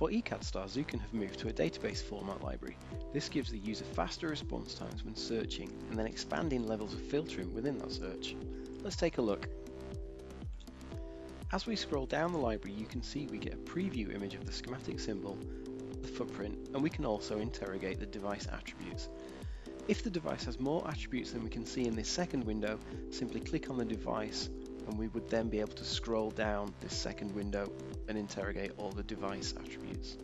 For ECAD eCADStar, Zuken have moved to a database format library. This gives the user faster response times when searching and then expanding levels of filtering within that search. Let's take a look. As we scroll down the library you can see we get a preview image of the schematic symbol, the footprint, and we can also interrogate the device attributes. If the device has more attributes than we can see in this second window, simply click on the device and we would then be able to scroll down this second window and interrogate all the device attributes.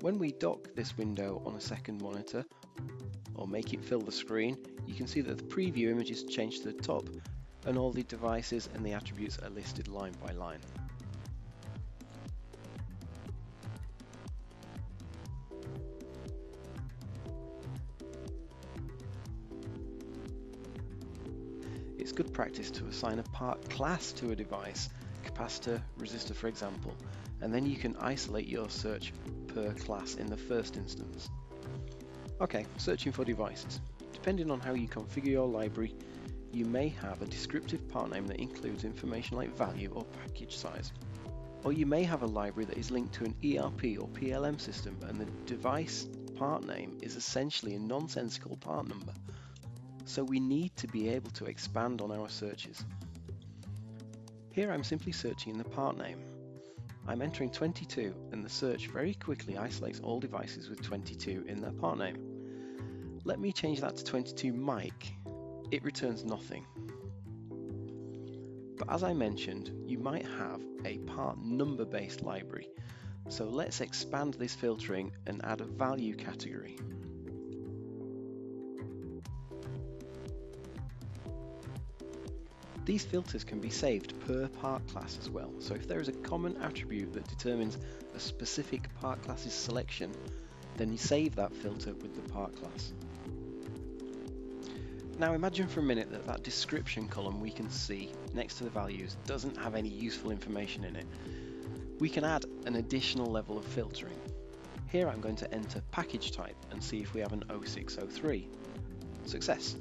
When we dock this window on a second monitor, or make it fill the screen, you can see that the preview image is changed to the top and all the devices and the attributes are listed line by line. Good practice to assign a part class to a device, capacitor, resistor for example, and then you can isolate your search per class in the first instance. Okay, searching for devices. Depending on how you configure your library, you may have a descriptive part name that includes information like value or package size. Or you may have a library that is linked to an ERP or PLM system and the device part name is essentially a nonsensical part number. So we need to be able to expand on our searches. Here I'm simply searching in the part name. I'm entering 22 and the search very quickly isolates all devices with 22 in their part name. Let me change that to 22 mic it returns nothing. But as I mentioned, you might have a part number based library. So let's expand this filtering and add a value category. These filters can be saved per part class as well. So if there is a common attribute that determines a specific part class's selection, then you save that filter with the part class. Now imagine for a minute that that description column we can see next to the values doesn't have any useful information in it. We can add an additional level of filtering. Here I'm going to enter package type and see if we have an 0603. Success.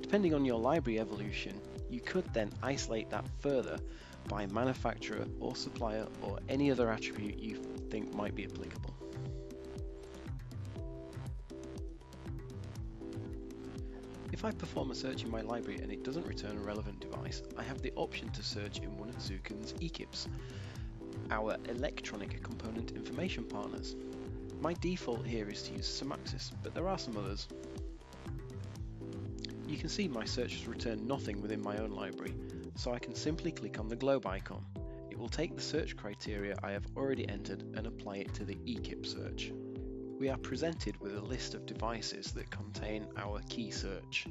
Depending on your library evolution, you could then isolate that further by manufacturer or supplier or any other attribute you think might be applicable. If I perform a search in my library and it doesn't return a relevant device, I have the option to search in one of Zuken's eKIPs, our electronic component information partners. My default here is to use SamacSys, but there are some others. You can see my search has returned nothing within my own library, so I can simply click on the globe icon. It will take the search criteria I have already entered and apply it to the eKIP search we are presented with a list of devices that contain our key search.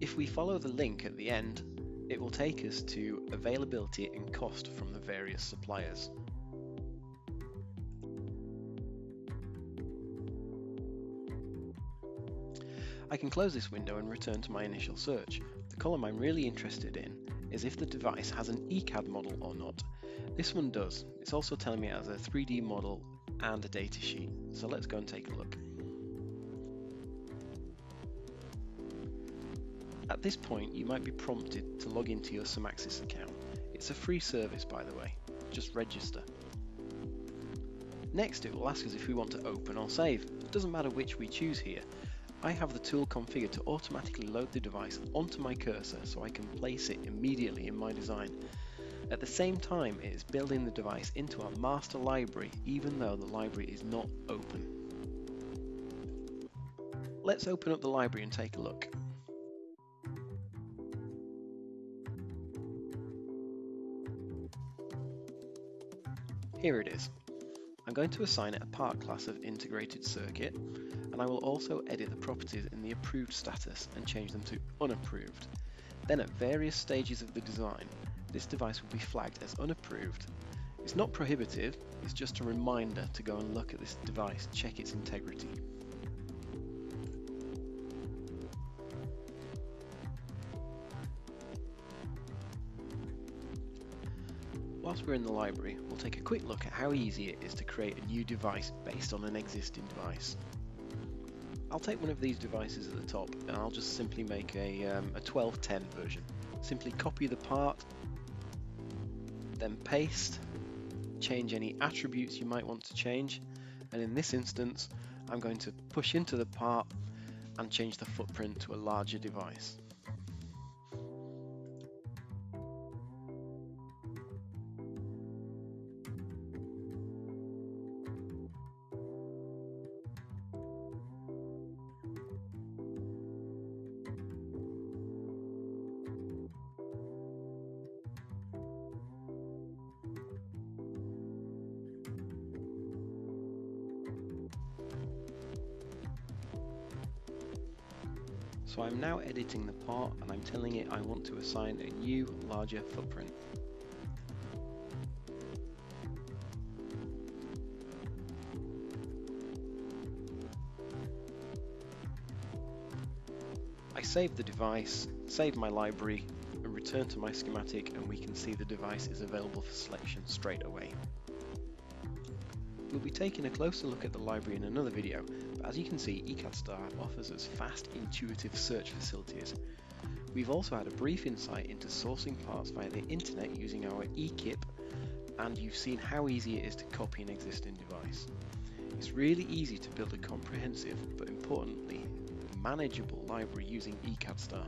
If we follow the link at the end, it will take us to availability and cost from the various suppliers. I can close this window and return to my initial search. The column I'm really interested in is if the device has an ECAD model or not. This one does. It's also telling me it has a 3D model and a datasheet. So let's go and take a look. At this point, you might be prompted to log into your SamacSys account. It's a free service, by the way. Just register. Next, it will ask us if we want to open or save. It doesn't matter which we choose here. I have the tool configured to automatically load the device onto my cursor so I can place it immediately in my design. At the same time, it is building the device into our master library even though the library is not open. Let's open up the library and take a look. Here it is. I'm going to assign it a part class of integrated circuit and I will also edit the properties in the approved status and change them to unapproved. Then at various stages of the design, this device will be flagged as unapproved. It's not prohibitive, it's just a reminder to go and look at this device, check its integrity. Whilst we're in the library, we'll take a quick look at how easy it is to create a new device based on an existing device. I'll take one of these devices at the top and I'll just simply make a, um, a 1210 version. Simply copy the part, then paste, change any attributes you might want to change, and in this instance I'm going to push into the part and change the footprint to a larger device. So I'm now editing the part and I'm telling it I want to assign a new larger footprint. I save the device, save my library and return to my schematic and we can see the device is available for selection straight away. We'll be taking a closer look at the library in another video, but as you can see, eCADStar offers us fast, intuitive search facilities. We've also had a brief insight into sourcing parts via the internet using our eKIP, and you've seen how easy it is to copy an existing device. It's really easy to build a comprehensive, but importantly, manageable library using eCADStar.